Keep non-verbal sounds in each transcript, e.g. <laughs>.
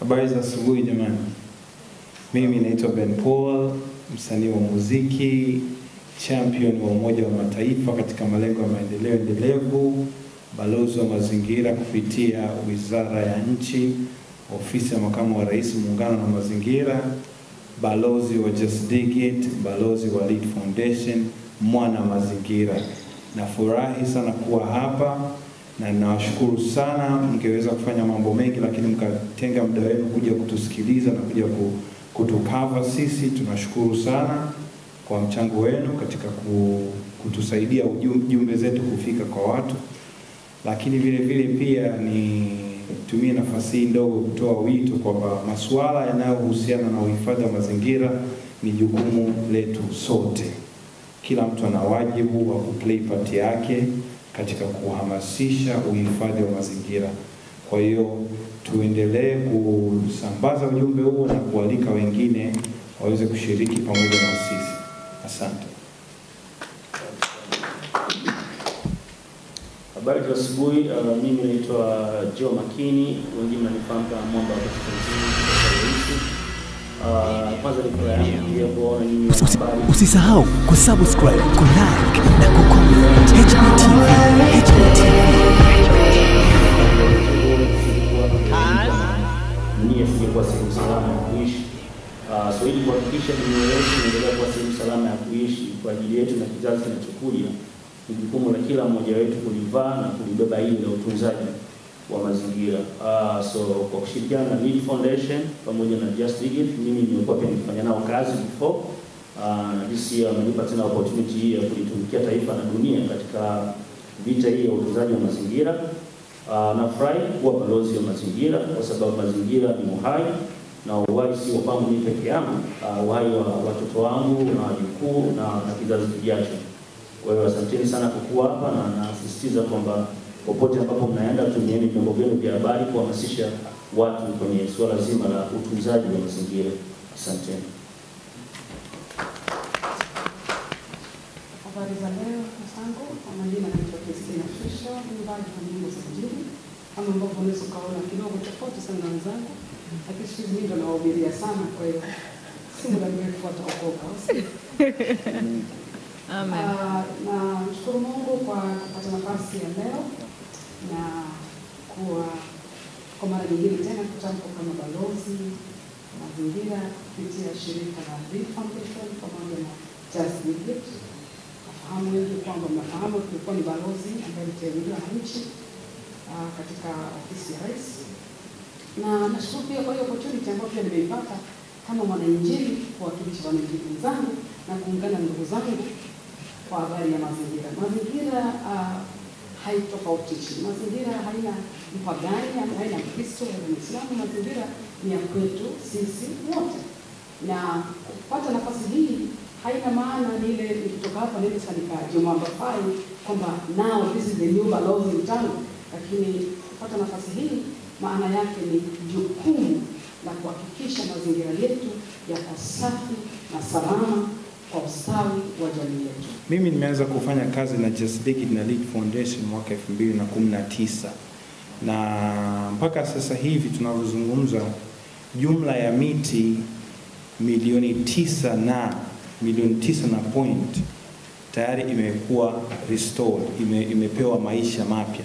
Habari za asubuhi jamani. Mimi naitwa Ben Paul, msanii wa muziki, champion wa Umoja wa Mataifa katika malengo ya maendeleo endelevu, balozi wa mazingira kupitia Wizara ya Nchi, Ofisi ya Makamu wa Rais, Muungano na Mazingira, balozi wa Just Dig It, balozi wa Lead Foundation, mwana mazingira. Nafurahi sana kuwa hapa na ninawashukuru sana, mngeweza kufanya mambo mengi, lakini mkatenga muda wenu kuja kutusikiliza na kuja kutukava sisi. Tunashukuru sana kwa mchango wenu katika kutusaidia jumbe zetu kufika kwa watu, lakini vile vile pia nitumie nafasi hii ndogo kutoa wito kwamba masuala yanayohusiana na uhifadhi wa mazingira ni jukumu letu sote. Kila mtu ana wajibu wa kuplay part yake katika kuhamasisha uhifadhi wa mazingira. Kwa hiyo tuendelee kusambaza ujumbe huo na kualika wengine waweze kushiriki pamoja na sisi. Asante. Habari za asubuhi. Uh, mimi naitwa Joe Makini, wengine mnanifahamu kama Mwamba wa Uh, kwanza ni furaha yangu pia kuwaona nyinyi wanahabari. Usisahau kusubscribe, kulike na kucomment. HBTV. Ajili yetu na kizazi kinachokuja, ni jukumu la kila mmoja wetu kulivaa na kulibeba hili la utunzaji wa mazingira. Uh, so kwa kushirikiana na Need Foundation pamoja na Just It, mimi nimekuwa pia nikifanya nao kazi before uh, na this year amenipa tena opportunity hii ya kulitumikia taifa na dunia katika vita hii ya utunzaji wa mazingira. Uh, nafurahi kuwa balozi wa mazingira kwa sababu mazingira ni uhai na uhai sio kwangu mimi peke yangu, uh, uhai wa watoto wangu na wajukuu na, na kizazi kijacho. Kwa hiyo asanteni sana kwa kuwa hapa na nasisitiza kwamba popote ambapo mnaenda, tumieni vyombo vyenu vya habari kuhamasisha watu kwenye suala zima la utunzaji wa mazingira. Asanteni. Habari za leo zangu, kwa majina naitwa Kristina Fisho, nyumbani kwa za Injili. Kama ambavyo unaweza ukaona kidogo tofauti sana na wenzangu, lakini siku hizi mimi ndo nawahubiria sana, kwa hiyo si muda mrefu wataokoka. Ah, Namshukuru Mungu kwa kupata nafasi ya leo na kuwa kwa mara nyingine tena kutamka kama balozi mazingira kupitia shirika la Reef Foundation pamoja na Just It. Nafahamu wengi kwamba mnafahamu tulikuwa ni balozi ambaye aliteuliwa na nchi ah, katika ofisi ya rais, na nashukuru pia kwa hiyo opportunity ambayo pia nimeipata kama mwanainjili kuwakilisha wanainjili wenzangu na kuungana na ndugu zangu kwa habari ya mazingira. Mazingira uh, haitofautishi, mazingira haina mpagani, haina Mkristo wala Mwislamu. Mazingira ni ya kwetu sisi wote, na kupata nafasi hii haina maana ni ile nikitoka hapa nende sasa nikajimwambafai kwamba nao this is the new balozi mtano, lakini kupata nafasi hii maana yake ni jukumu la kuhakikisha mazingira yetu yako safi na salama kwa ustawi wa jamii yetu. Mimi nimeanza kufanya kazi na Just Dig na Lead Foundation mwaka 2019 na mpaka sasa hivi tunavyozungumza, jumla ya miti milioni tisa na milioni tisa na point tayari imekuwa restored, ime, imepewa maisha mapya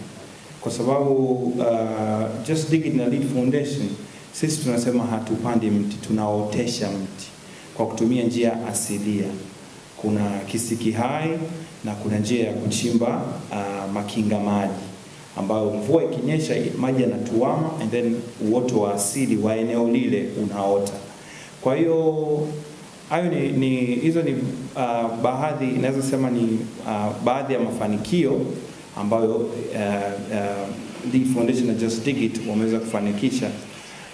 kwa sababu uh, Just Dig na Lead Foundation sisi tunasema hatupandi mti, tunaotesha mti kwa kutumia njia asilia. Kuna kisiki hai na kuna njia ya kuchimba uh, makinga maji ambayo mvua ikinyesha maji yanatuama and then uoto wa asili wa eneo lile unaota. Kwa hiyo hayo ni, ni hizo ni uh, baadhi inaweza sema ni uh, baadhi ya mafanikio ambayo uh, uh, Foundation na Just Dig It wameweza kufanikisha,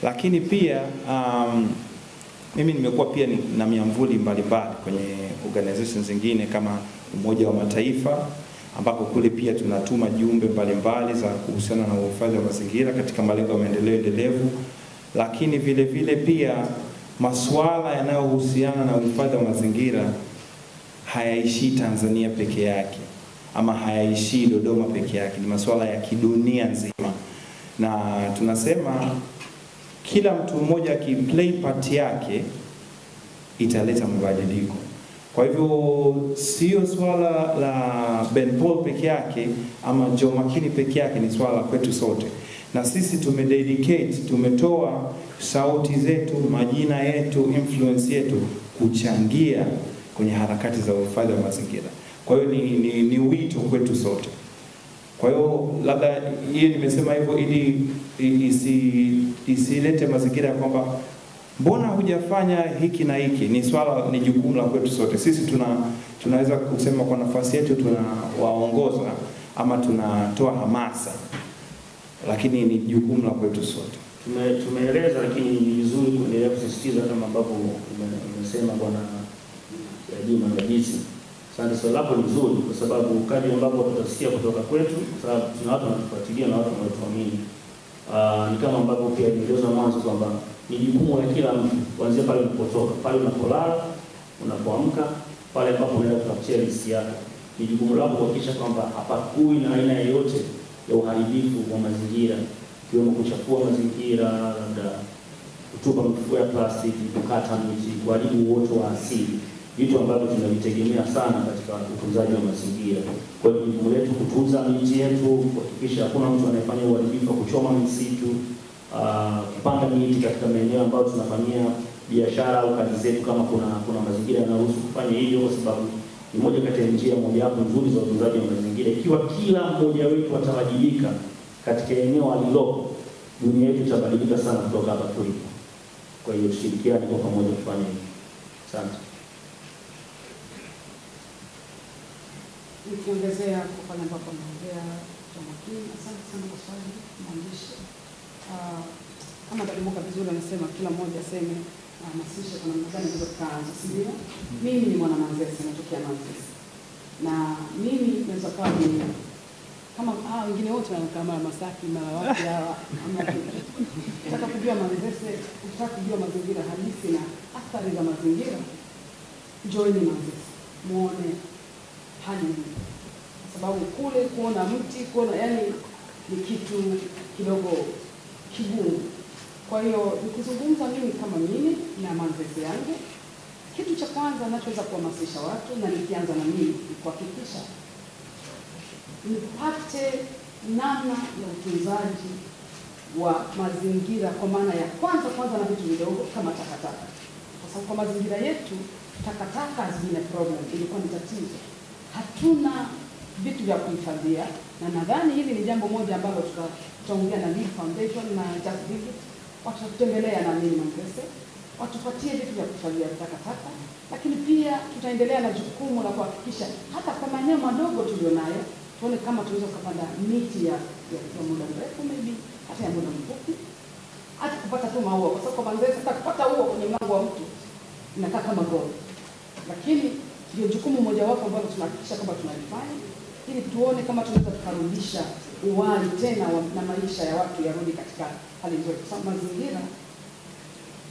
lakini pia um, mimi nimekuwa pia na miamvuli mbalimbali kwenye organizations zingine kama Umoja wa Mataifa ambapo kule pia tunatuma jumbe mbalimbali za kuhusiana na uhifadhi wa mazingira katika malengo ya maendeleo endelevu, lakini vile vile pia masuala yanayohusiana na uhifadhi wa mazingira hayaishii Tanzania peke yake ama hayaishii Dodoma peke yake, ni masuala ya kidunia nzima, na tunasema kila mtu mmoja akiplay part yake italeta mabadiliko. Kwa hivyo sio swala la Ben Paul peke yake ama Joe Makini peke yake, ni swala kwetu sote, na sisi tumededicate, tumetoa sauti zetu, majina yetu, influence yetu kuchangia kwenye harakati za uhifadhi wa mazingira. Kwa hiyo ni, ni, ni wito kwetu sote. Kwa hiyo labda hiyo nimesema hivyo ili isi, isilete mazingira ya kwamba mbona hujafanya hiki na hiki. Ni swala, ni jukumu la kwetu sote. Sisi tuna tunaweza kusema kwa nafasi yetu tunawaongoza ama tunatoa hamasa, lakini ni jukumu la kwetu sote. Tume, tumeeleza lakini ni vizuri kuendelea kusisitiza kama ambavyo umesema bwana eh, Juma Ndagisi. Asante, swali lako ni zuri kwa sababu kadri ambapo tutasikia kutoka kwetu, sababu tuna watu wanatufuatilia na watu wanatuamini. Ah, ni kama ambavyo pia nieleza mwanzo kwamba ni jukumu la kila mtu kuanzia pale unapotoka, pale unapolala, unapoamka, pale ambapo unaenda kutafutia riziki yako. Ni jukumu lako kuhakikisha kwamba hapakui na aina yoyote ya uharibifu wa mazingira ikiwemo kuchafua mazingira, labda kutupa mifuko ya plastiki, kukata miti, kuharibu uoto wa asili, vitu ambavyo tunavitegemea sana katika utunzaji wa mazingira. Kwa hiyo jukumu letu kutunza miti yetu, kuhakikisha hakuna mtu anayefanya uharibifu wa kuchoma misitu, ah, kupanda miti katika maeneo ambayo tunafanyia biashara au kazi zetu, kama kuna kuna mazingira yanaruhusu kufanya hivyo, kwa sababu ni moja kati ya njia mojawapo nzuri za utunzaji wa mazingira. Ikiwa kila mmoja wetu atawajibika katika eneo alilopo, dunia yetu itabadilika sana kutoka hapa tulipo. Kwa hiyo tushirikiane kwa pamoja kufanya hivyo. Asante. Nikiongezea kwa pale ambapo ameongea kwa makini, asante sana kwa swali mwandishi. Uh, Kama atakumbuka vizuri, anasema kila mmoja aseme ahamasishe kwa namna gani ndio tukaanza, si ndio? Mimi ni mwana Manzese, natokea Manzese, na mimi naweza kawa ni kama ah, wengine wote wanakaa mara Masaki mara wapi hawa, ama nataka kujua Manzese, nataka kujua mazingira halisi na athari za mazingira, njooni Manzese. Muone kwa sababu kule kuona mti kuona, yani ni kitu kidogo kigumu. Kwa hiyo nikizungumza mimi kama mimi na mazoezi yangu, kitu cha kwanza nachoweza kuhamasisha watu na nikianza na mimi ni kuhakikisha nipate namna ya utunzaji wa mazingira, kwa maana ya kwanza kwanza na vitu vidogo kama takataka, kwa sababu kwa mazingira yetu takataka has been a problem, ilikuwa ni tatizo. Hatuna vitu vya kuhifadhia, na nadhani hili ni jambo moja ambalo tuta- tutaongea na Lead Foundation na Just Give It, watatutembelea na mimi Manzese, watupatie vitu vya kuhifadhia takataka, lakini pia tutaendelea na jukumu la kuhakikisha hata kwa maeneo madogo tulionayo tuone kama tunaweza kupanda miti ya, ya, ya muda mrefu maybe hata ya muda mfupi, hata kupata tu maua, kwa sababu kwa Manzese hata kupata ua kwenye mlango wa mtu inakaa kama goli, lakini ndio jukumu moja wapo ambalo tunahakikisha kwamba tunalifanya ili tuone kama tunaweza tukarudisha uhai tena wa, na maisha ya watu yarudi katika hali nzuri, kwa sababu mazingira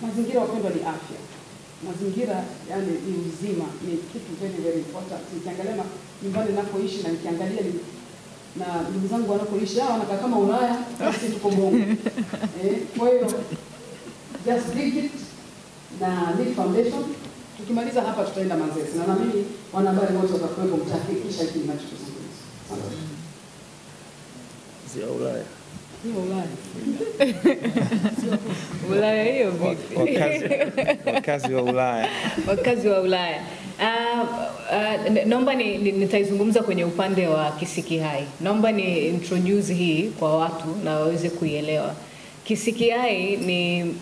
mazingira wapendwa, ni afya. Mazingira yani ni uzima, ni kitu very very important. Nikiangalia nyumbani ninapoishi na nikiangalia ni, na ndugu zangu wanapoishi hao wanakaa kama Ulaya, sisi tuko Bongo. <laughs> Eh, kwa hiyo Just Dig It na Lead Foundation tukimaliza hapa tutaenda Manzese na naamini wanahabari wote watakuwepo, mtahakikisha hiki ninachokizungumza. Zia Ulaya. Hiyo Ulaya. <laughs> Ulaya hiyo vipi? Wakazi, wa Ulaya wakazi wa Ulaya. Uh, uh, naomba ni, ni, nitaizungumza kwenye upande wa Kisiki Hai. Naomba ni introduce hii kwa watu na waweze kuielewa. Kisiki Hai ni,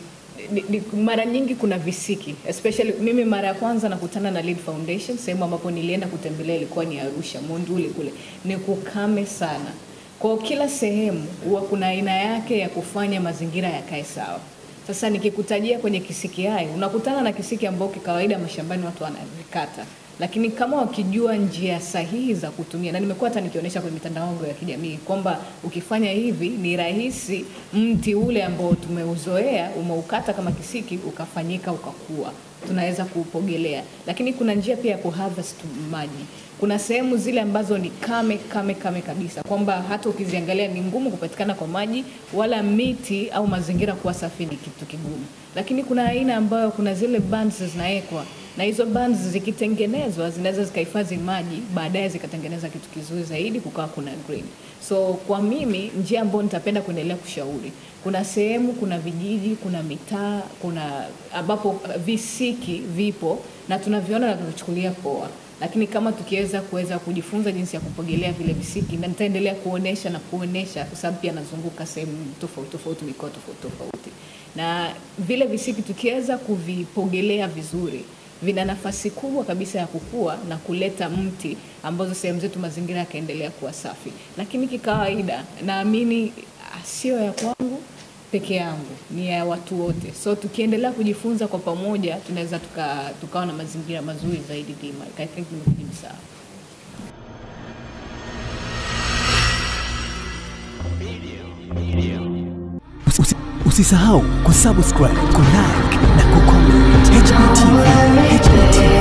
ni, ni mara nyingi kuna visiki especially mimi mara ya kwanza nakutana na Lead Foundation sehemu ambapo nilienda kutembelea ilikuwa ni Arusha Monduli kule, ni kukame sana. Kwa kila sehemu huwa kuna aina yake ya kufanya mazingira yakae sawa. Sasa nikikutajia kwenye kisiki hai, unakutana na kisiki ambao kikawaida mashambani watu wanavikata, lakini kama wakijua njia sahihi za kutumia, na nimekuwa hata nikionyesha kwenye mitandao yangu ya kijamii kwamba ukifanya hivi ni rahisi mti ule ambao tumeuzoea umeukata kama kisiki ukafanyika ukakua tunaweza kuupogelea, lakini kuna njia pia ya kuharvest maji. Kuna sehemu zile ambazo ni kame kame kame kabisa, kwamba hata ukiziangalia ni ngumu kupatikana kwa maji, wala miti au mazingira kuwa safi ni kitu kigumu. Lakini kuna aina ambayo kuna zile bands zinawekwa na hizo bands zikitengenezwa zinaweza zikahifadhi maji, baadaye zikatengeneza kitu kizuri zaidi, kukawa kuna green. So kwa mimi njia ambayo nitapenda kuendelea kushauri, kuna sehemu, kuna vijiji, kuna mitaa, kuna ambapo visiki vipo na tunaviona na tunachukulia poa, lakini kama tukiweza kuweza kujifunza jinsi ya kupogelea vile visiki, na nitaendelea kuonesha na kuonesha, kwa sababu pia nazunguka sehemu tofauti tofauti, mikoa tofauti tofauti, na vile visiki tukiweza kuvipogelea vizuri vina nafasi kubwa kabisa ya kukua na kuleta mti ambazo sehemu zetu mazingira yakaendelea kuwa safi. Lakini kikawaida, naamini ah, sio ya kwangu peke yangu, ni ya watu wote. So tukiendelea kujifunza kwa pamoja, tunaweza tukawa tuka, na mazingira mazuri zaidi Dima, I think Usisahau kusubscribe, kulike na kucomment. TV.